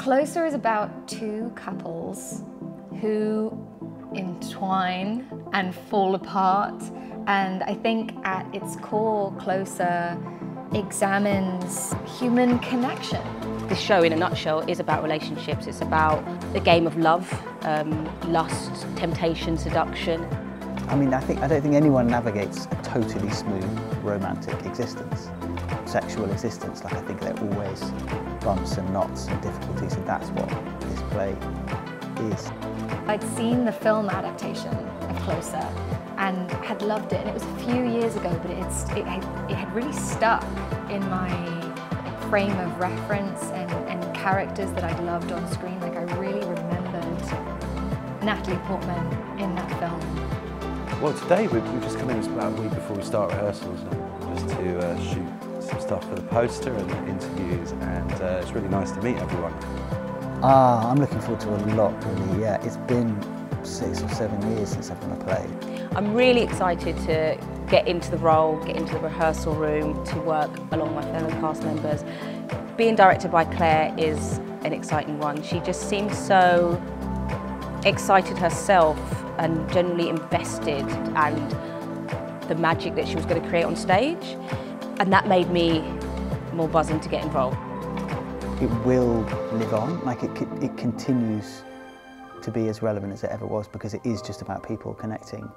Closer is about two couples who entwine and fall apart. And I think at its core, Closer examines human connection. This show, in a nutshell, is about relationships. It's about the game of love, um, lust, temptation, seduction. I mean, I think I don't think anyone navigates a totally smooth romantic existence, sexual existence. Like I think there are always bumps and knots and difficulties, and that's what this play is. I'd seen the film adaptation of Closer and had loved it, and it was a few years ago, but it's, it, it had really stuck in my frame of reference and, and characters that I'd loved on screen. Like I really remembered Natalie Portman in that film. Well, today we've, we've just come in about a week before we start rehearsals just to uh, shoot some stuff for the poster and the interviews, and uh, it's really nice to meet everyone. Ah, I'm looking forward to a lot, really. Yeah, it's been six or seven years since I've done a play. I'm really excited to get into the role, get into the rehearsal room, to work along my fellow cast members. Being directed by Clare is an exciting one. She just seems so excited herself and generally invested and the magic that she was going to create on stage. And that made me more buzzing to get involved it will live on, like it, it continues to be as relevant as it ever was because it is just about people connecting.